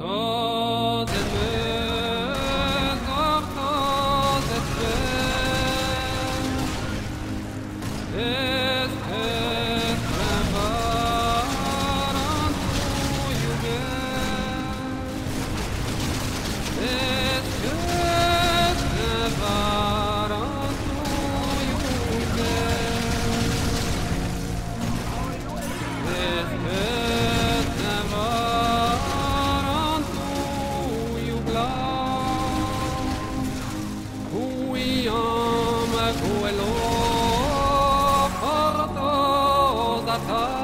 Oh. heart.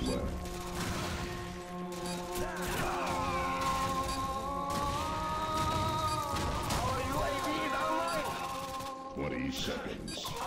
this way. Twenty seconds.